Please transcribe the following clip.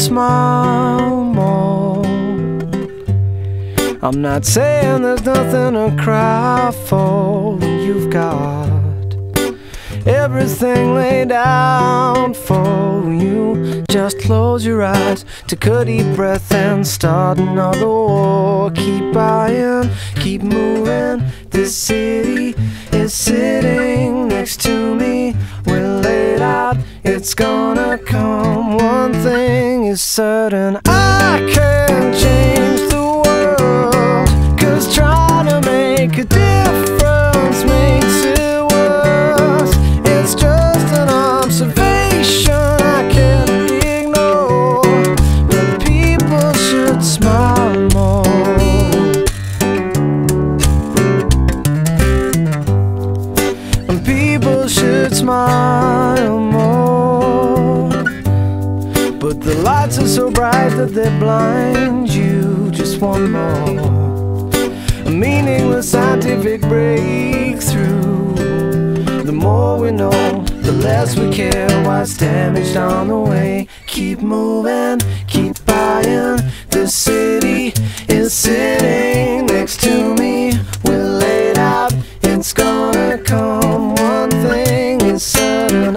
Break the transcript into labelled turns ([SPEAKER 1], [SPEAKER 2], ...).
[SPEAKER 1] smile more. I'm not saying there's nothing to cry for. You've got everything laid out for you. Just close your eyes, take a deep breath, and start another war. Keep buying, keep moving. This city is sitting next to me. We're laid out, it's gonna come. Certain I can't change the world. Cause trying to make a difference makes it worse. It's just an observation I can't ignore. But people should smile more. People should smile the lights are so bright that they blind you. Just one more. Meaningless scientific breakthrough. The more we know, the less we care what's damaged on the way. Keep moving, keep buying. The city is sitting next to me. We're laid out, it's gonna come. One thing is certain